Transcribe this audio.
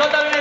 Yo también